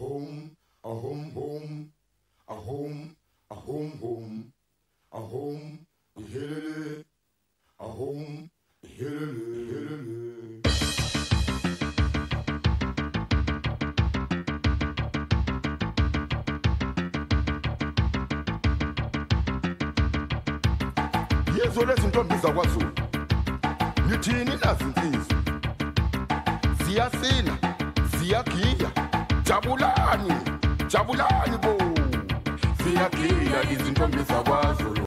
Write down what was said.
home, a home, home, a home, a home, home, a home, helele, a home, helele, helele. yezo lezintombi zakwazulu nithini nazinsizwa ziyasina ziyagiya jabulani jabulani bo. Ziyagiya izintombi zakwazulu